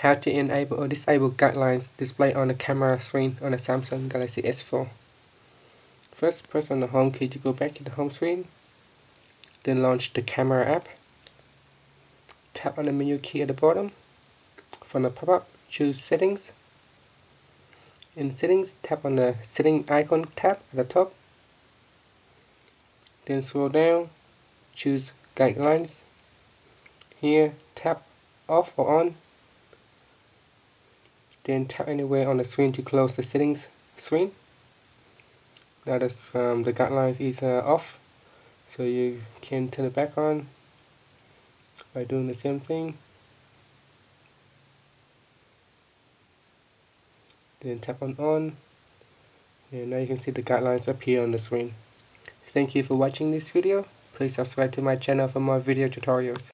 how to enable or disable guidelines display on the camera screen on the Samsung Galaxy S4. First press on the home key to go back to the home screen. Then launch the camera app. Tap on the menu key at the bottom. From the pop-up, choose settings. In settings, tap on the setting icon tab at the top. Then scroll down, choose guidelines. Here, tap off or on then tap anywhere on the screen to close the settings screen. That um, the guidelines is uh, off. So you can turn it back on by doing the same thing. Then tap on on. And now you can see the guidelines appear on the screen. Thank you for watching this video. Please subscribe to my channel for more video tutorials